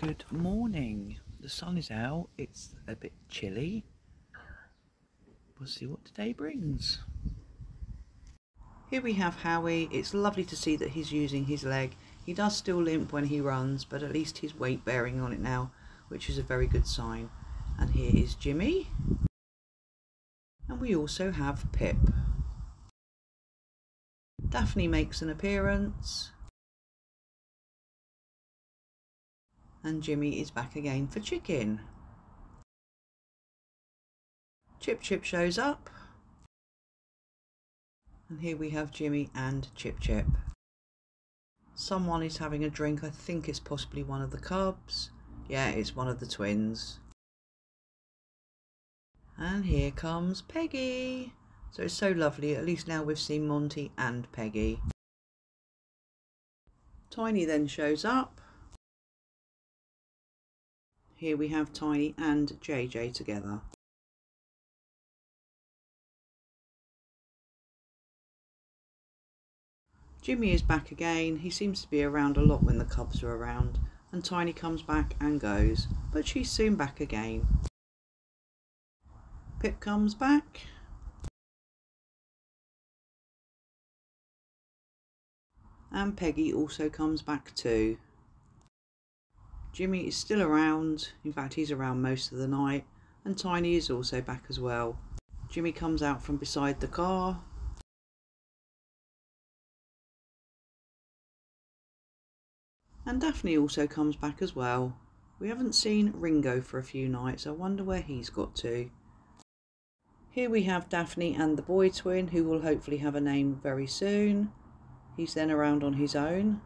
Good morning. The sun is out. It's a bit chilly. We'll see what today brings. Here we have Howie. It's lovely to see that he's using his leg. He does still limp when he runs, but at least he's weight bearing on it now, which is a very good sign. And here is Jimmy. And we also have Pip. Daphne makes an appearance. And Jimmy is back again for chicken. Chip Chip shows up. And here we have Jimmy and Chip Chip. Someone is having a drink. I think it's possibly one of the cubs. Yeah, it's one of the twins. And here comes Peggy. So it's so lovely. At least now we've seen Monty and Peggy. Tiny then shows up. Here we have Tiny and JJ together. Jimmy is back again. He seems to be around a lot when the cubs are around. And Tiny comes back and goes. But she's soon back again. Pip comes back. And Peggy also comes back too. Jimmy is still around, in fact he's around most of the night, and Tiny is also back as well. Jimmy comes out from beside the car. And Daphne also comes back as well. We haven't seen Ringo for a few nights, I wonder where he's got to. Here we have Daphne and the boy twin, who will hopefully have a name very soon. He's then around on his own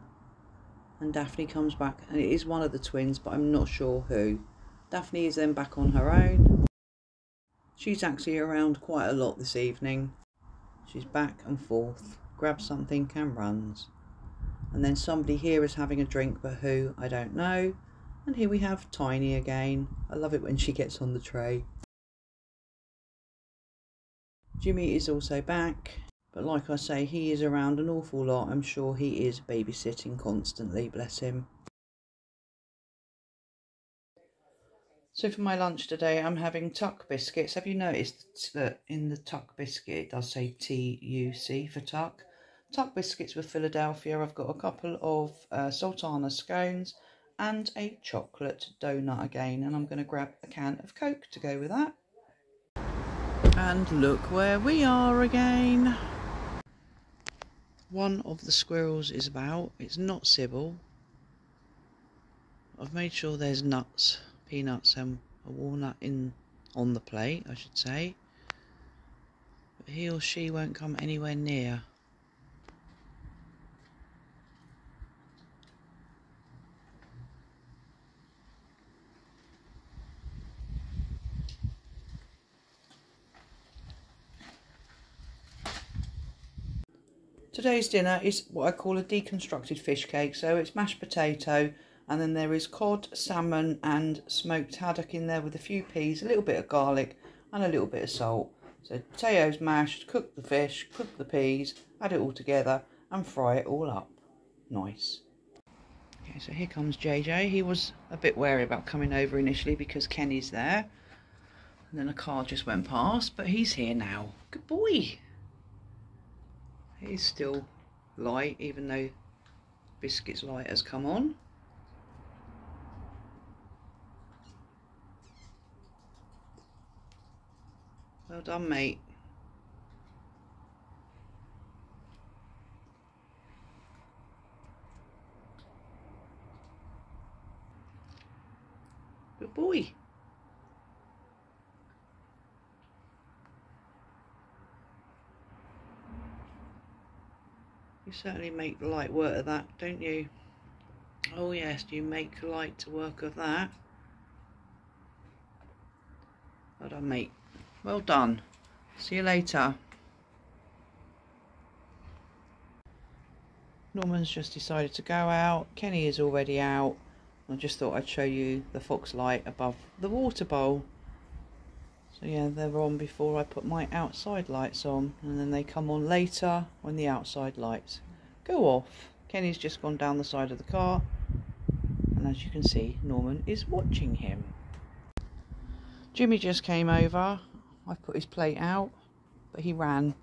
and Daphne comes back and it is one of the twins but I'm not sure who. Daphne is then back on her own. She's actually around quite a lot this evening. She's back and forth, grabs something and runs. And then somebody here is having a drink but who I don't know. And here we have Tiny again. I love it when she gets on the tray. Jimmy is also back. But like I say, he is around an awful lot. I'm sure he is babysitting constantly, bless him. So for my lunch today, I'm having tuck biscuits. Have you noticed that in the tuck biscuit, it does say T-U-C for tuck? Tuck biscuits with Philadelphia. I've got a couple of uh, sultana scones and a chocolate donut again. And I'm going to grab a can of Coke to go with that. And look where we are again one of the squirrels is about. It's not Sybil. I've made sure there's nuts, peanuts and a walnut in on the plate, I should say. But he or she won't come anywhere near. Today's dinner is what I call a deconstructed fish cake. So it's mashed potato and then there is cod, salmon and smoked haddock in there with a few peas, a little bit of garlic and a little bit of salt. So potatoes mashed, cook the fish, cook the peas, add it all together and fry it all up. Nice. Okay, so here comes JJ. He was a bit wary about coming over initially because Kenny's there. And then a car just went past, but he's here now. Good boy. It is still light even though Biscuit's light has come on. Well done mate. Good boy. Certainly make the light work of that, don't you? Oh yes, you make light to work of that. Well done, mate. Well done. See you later. Norman's just decided to go out. Kenny is already out. I just thought I'd show you the fox light above the water bowl. So yeah, they were on before I put my outside lights on and then they come on later when the outside lights go off. Kenny's just gone down the side of the car and as you can see Norman is watching him. Jimmy just came over. I've put his plate out but he ran.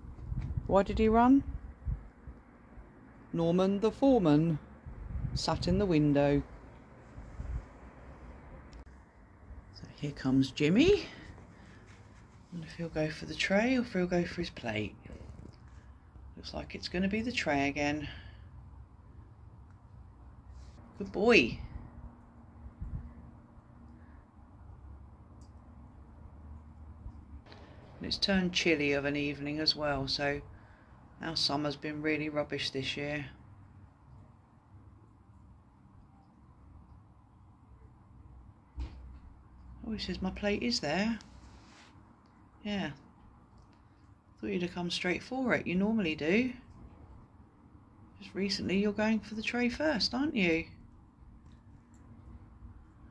Why did he run? Norman the foreman sat in the window. So here comes Jimmy. I wonder if he'll go for the tray or if he'll go for his plate. Looks like it's going to be the tray again. Good boy. And it's turned chilly of an evening as well, so our summer's been really rubbish this year. Oh, he says my plate is there. Yeah. Thought you'd have come straight for it. You normally do. Just recently you're going for the tray first, aren't you?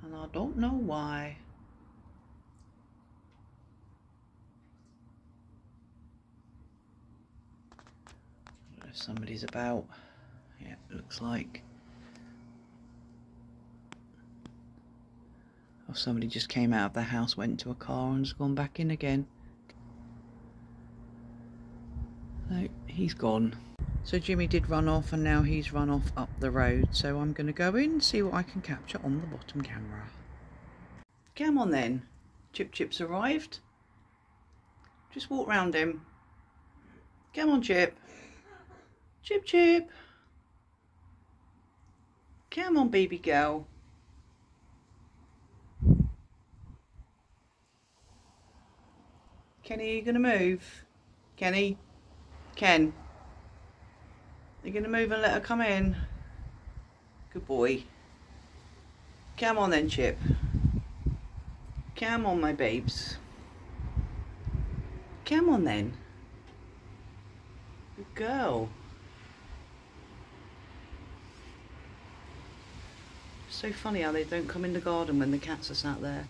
And I don't know why. if somebody's about. Yeah, it looks like. Or somebody just came out of the house, went to a car and has gone back in again. No, he's gone. So Jimmy did run off and now he's run off up the road. So I'm going to go in and see what I can capture on the bottom camera. Come on then. Chip Chip's arrived. Just walk round him. Come on, Chip. Chip Chip. Come on, baby girl. Kenny, are you going to move? Kenny? Ken? you're going to move and let her come in? Good boy. Come on then, Chip. Come on, my babes. Come on then. Good girl. So funny how they don't come in the garden when the cats are sat there.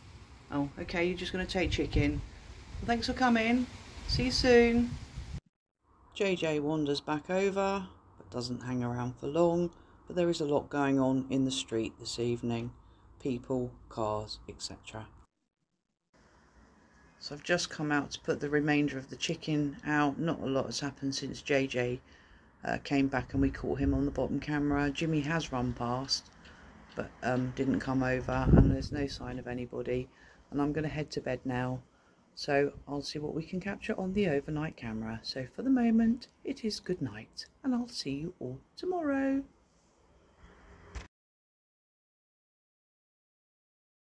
Oh, okay, you're just going to take chicken. Well, thanks for coming. See you soon. JJ wanders back over, but doesn't hang around for long. But there is a lot going on in the street this evening. People, cars, etc. So I've just come out to put the remainder of the chicken out. Not a lot has happened since JJ uh, came back and we caught him on the bottom camera. Jimmy has run past but um, didn't come over and there's no sign of anybody and I'm going to head to bed now so I'll see what we can capture on the overnight camera. So for the moment it is good night and I'll see you all tomorrow